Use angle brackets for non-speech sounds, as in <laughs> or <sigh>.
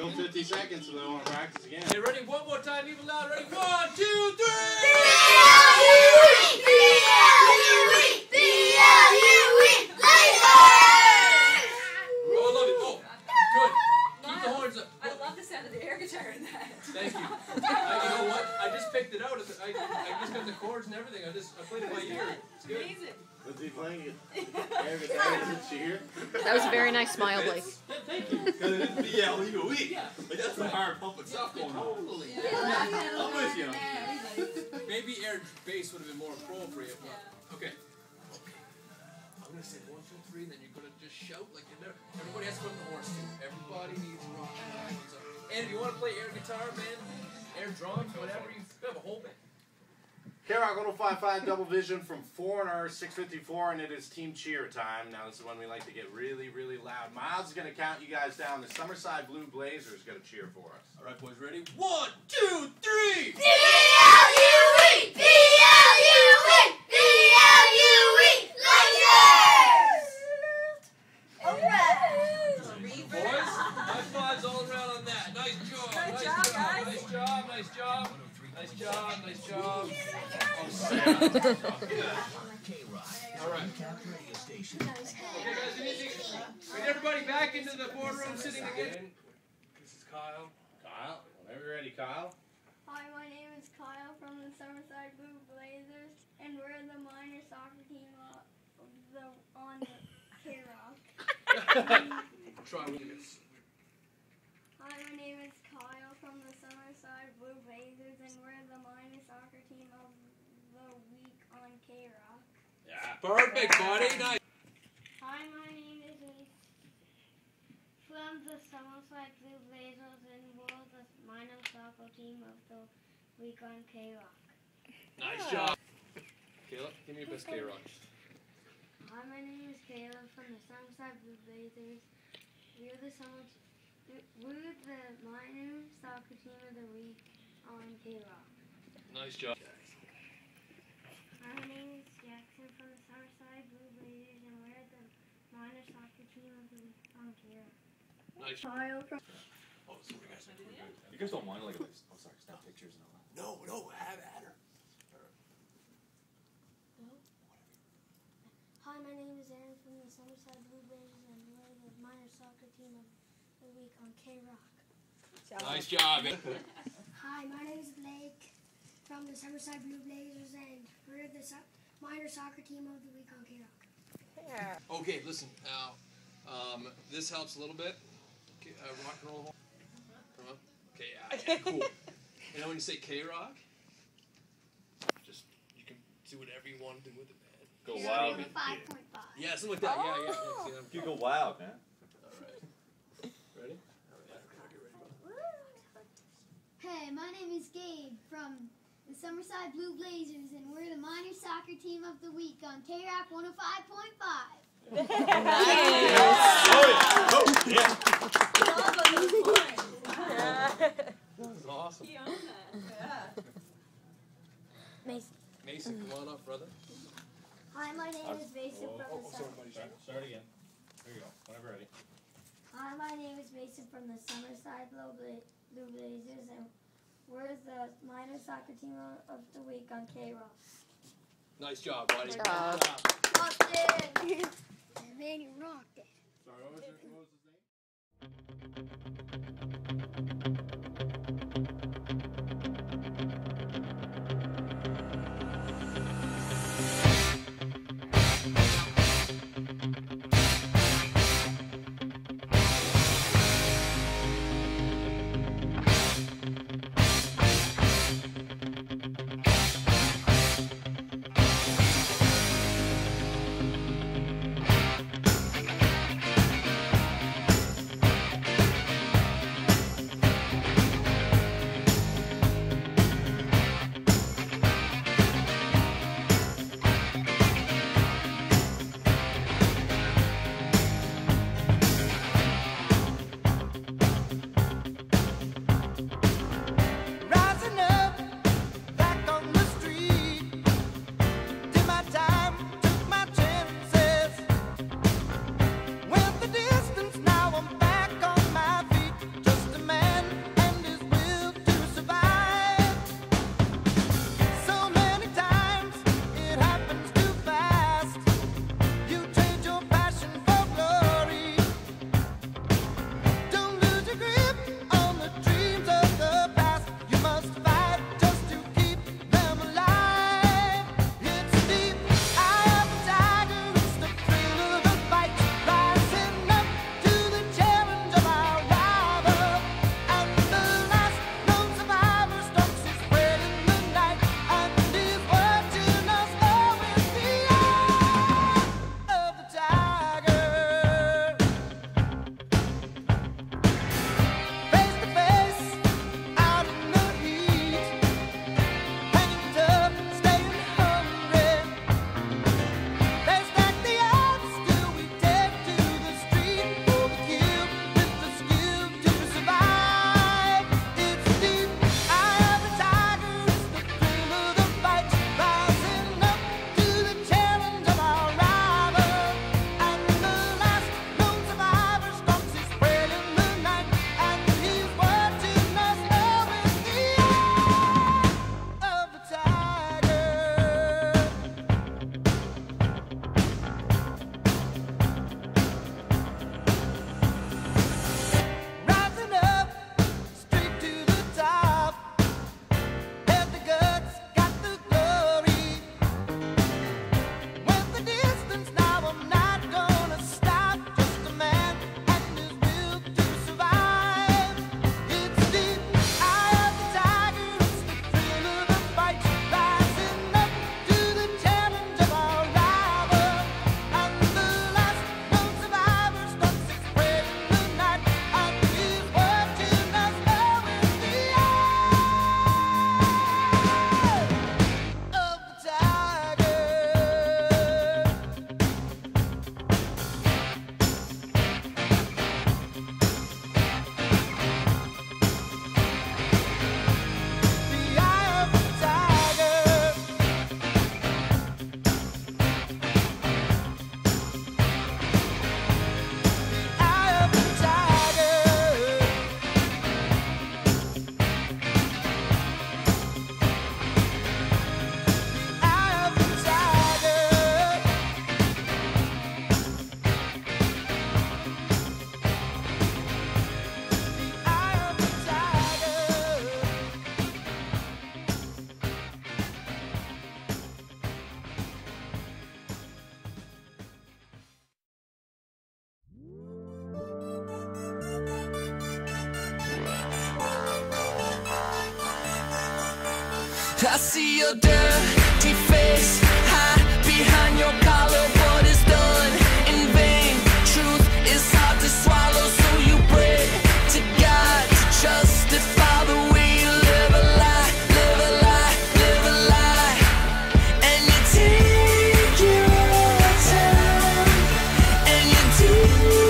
Still 50 seconds, so they want to practice again. Okay, ready? One more time, even louder. Ready? One, two, three! Oh, I love it. Oh, good. Keep the horns up. I love the sound of the air guitar in that. Thank you. I, you know what? I just picked it out. I, I just got the chords and everything. I just I played it by ear. It's good. Amazing. What's he playing? it? <laughs> Air guitar and cheer. That was a very nice smile, Blake. Yeah, thank you. <laughs> Because it is B-L-E-O-E. Yeah. Like, that's some hard pumping stuff going on. Totally. I'm with you. Maybe air bass would have been more appropriate. But, okay. Okay. I'm gonna say one, two, three, and then you're gonna just shout like you never. Everybody has to put in the horns too. Everybody needs rock. And if you want to play air guitar, man, air drums, whatever, you have a whole band. K-Rock 1055 Double Vision from Foreigner 654, and it is team cheer time. Now, this is when we like to get really, really loud. Miles is going to count you guys down. The Summerside Blue Blazers going to cheer for us. All right, boys, ready? One, two, three. Boys, high fives all around on that. Nice job. Good nice job, job. guys. Nice job. Nice job. Nice job. Nice job. Snap. All right. Okay, guys, we need to bring everybody back into the boardroom sitting again. This is Kyle. Kyle, whenever you're ready, Kyle. Hi, my name is Kyle from the Summerside Blue Blazers, and we're the minor soccer team uh, of the, on the K-Rock. <laughs> Try with this. Hi, my name is Kyle from the Summerside Blue Blazers, and we're the minor soccer team of the week on K-Rock. Yeah. Perfect, buddy. Nice. Hi, my name is Ace from the Summerside Blue Blazers, and we're the minor soccer team of the week on K-Rock. Nice job. Caleb, give me your best K-Rock. Hi, my name is Caleb from the Summerside Blue Blazers. We're the summer, we're the minor soccer team of the week on K-Rock. Nice job. Hi, my name is Jackson from the Summerside Blue Blazers, and we're the minor soccer team of the week. Nice. Kyle from Oh, sorry, guys. You guys don't mind like this? Oh, sorry, snap pictures and all that. No, no, have at her. Hi, my name is Aaron from the Summerside Blue Blazers, and we're the minor soccer team of the week on K-Rock. Nice job. Eh? <laughs> Hi, my name is Blake from the Summerside Blue Blazers, and we're the so- minor soccer team of the week on K-Rock. Okay, listen. Now, um, this helps a little bit. Okay, uh, rock and roll. Come on. Okay, yeah, yeah, cool. <laughs> you know when you say K Rock, just you can do whatever you want to do with it, man. Go K-Rock wild. on a man. 5.5. Yeah, something like that. Yeah, yeah. yeah, You go wild, man. All right. Ready? All right. Get ready, bud. Hey, my name is Gabe from the Summerside Blue Blazers, and we're the minor soccer team of the week on K Rock 105.5. Oh, yeah. That was awesome. He owned that. Yeah. Mason. Mason, come on up, brother. Hi, my name is Mason Oh, from oh, the sorry, Sum- buddy. Start, start again. Here you go. Whenever ready. Hi, my name is Mason from the Summerside Blue, Bla- Blue Blazers, and we're the minor soccer team of, of the week on K-Rock. Nice job, buddy. Good job. Austin! <laughs> Man, you rocked it. Sorry, what was, your, what was his name? I see your dirty face hide behind your collar. Done in vain? Truth is hard to swallow, so you pray to God to justify the way you live a lie, live a lie, live a lie, and you take your time, and you do.